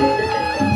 Música